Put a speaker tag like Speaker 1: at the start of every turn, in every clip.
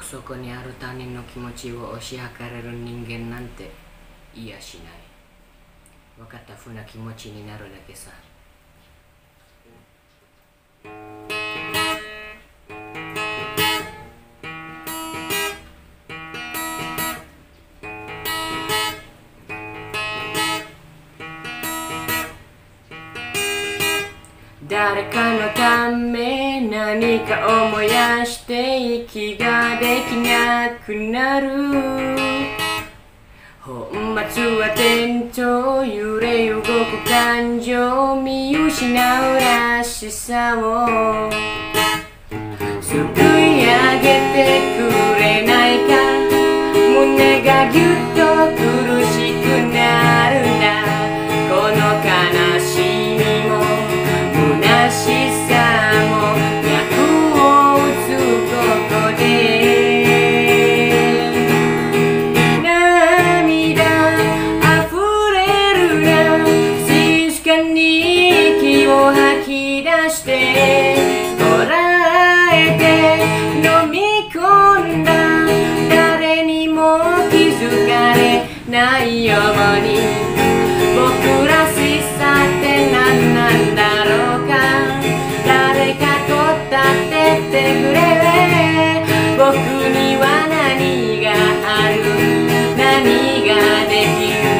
Speaker 1: 奥底にある他人の気持ちを押し量れる人間なんていやしない。分かったふうな気持ちになるだけさ。誰かのため何かを燃やして息ができなくなる。本末は転倒揺れ動く感情見失うらしさを。すくい上げてくれないか。胸がぎゅっとくるができる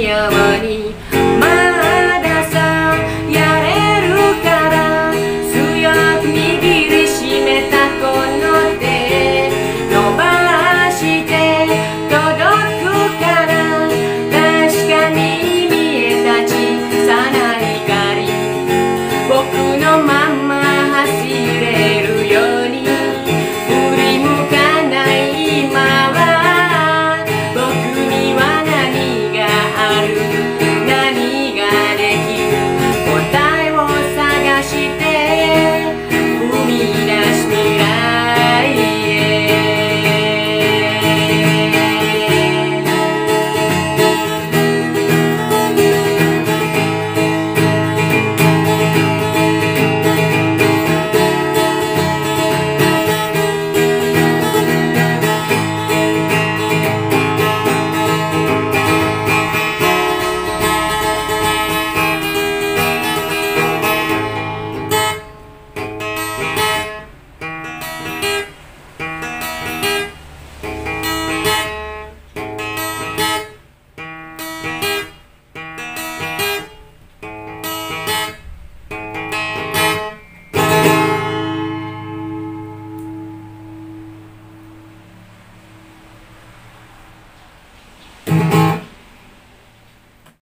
Speaker 1: Mania Money.